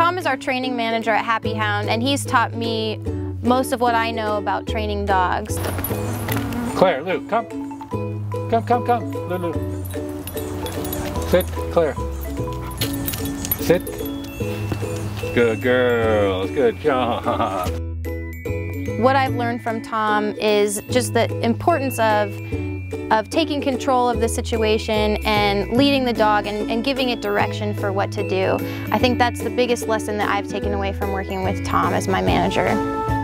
our training manager at Happy Hound, and he's taught me most of what I know about training dogs. Claire, Luke, come. Come, come, come. Lulu. Sit, Claire. Sit. Good girls, good job. What I've learned from Tom is just the importance of of taking control of the situation and leading the dog and, and, giving it direction for what to do. I think that's the biggest lesson that I've taken away from working with Tom as my manager.